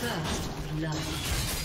First love.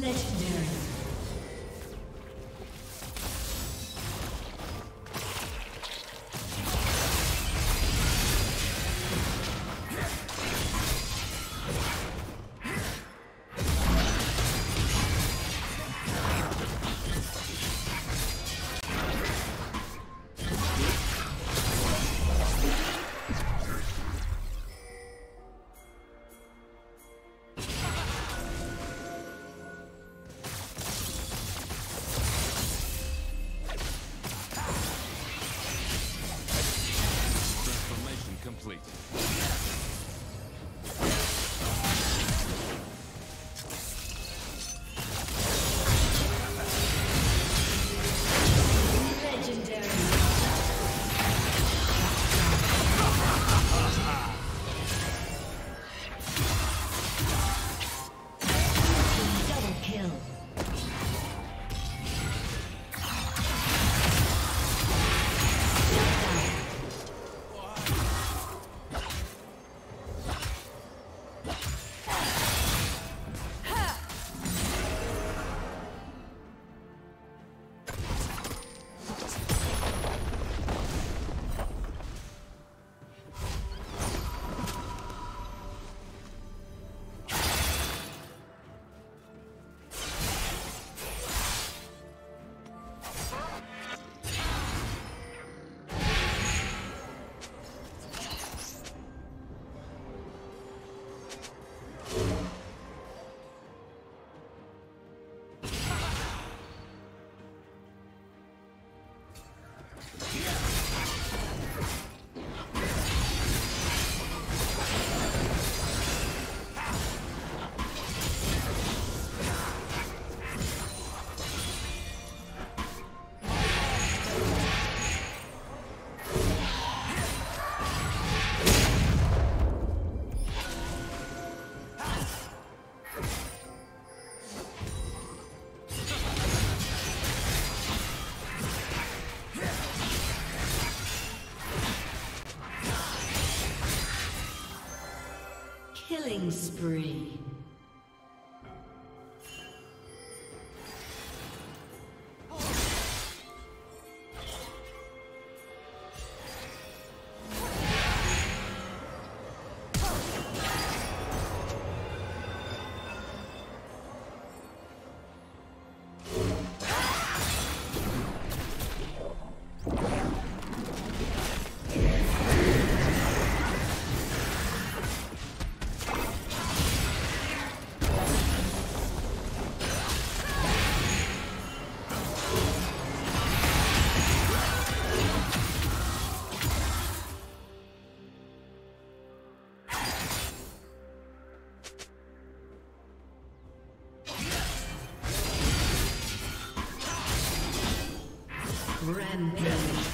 Killing spree. Rampage.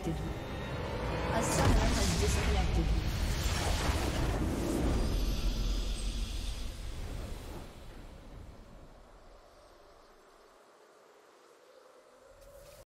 Disconnected.